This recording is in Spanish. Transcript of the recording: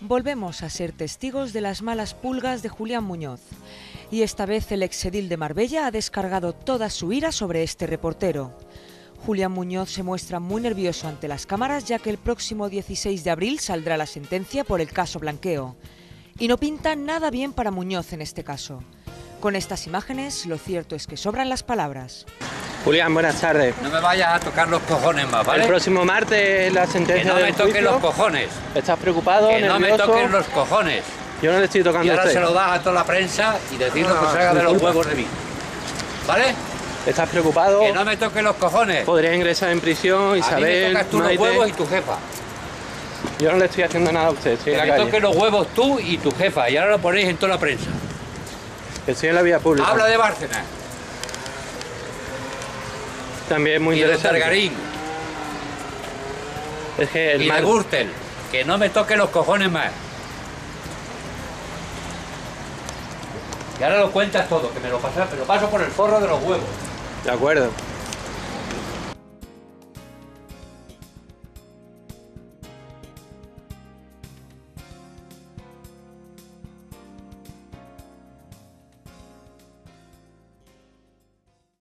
Volvemos a ser testigos de las malas pulgas de Julián Muñoz. Y esta vez el exedil de Marbella ha descargado toda su ira sobre este reportero. Julián Muñoz se muestra muy nervioso ante las cámaras ya que el próximo 16 de abril saldrá la sentencia por el caso Blanqueo. Y no pinta nada bien para Muñoz en este caso. Con estas imágenes lo cierto es que sobran las palabras. Julián, buenas tardes. No me vayas a tocar los cojones más, ¿vale? El próximo martes la sentencia que no me toquen juicio. los cojones. ¿Estás preocupado, Que no me nervioso? toquen los cojones. Yo no le estoy tocando Y a ahora usted. se lo das a toda la prensa y decirlo Ah, que salga de los huevos de mí. ¿Vale? ¿Estás preocupado? Que no me toquen los cojones. Podría ingresar en prisión, a mí me Isabel, tocas tú los huevos y tu jefa. Yo no le estoy haciendo nada a usted, estoy Que en me la calle. toquen los huevos tú y tu jefa. Y ahora lo ponéis en toda la prensa. Estoy en la vía pública. Habla de Bárcenas También muy y de interesante. Targarín Es que el y de mar- Gürtel. Que no me toquen los cojones más. Y ahora lo cuentas todo, que me lo pasas, me lo paso por el forro de los huevos. De acuerdo.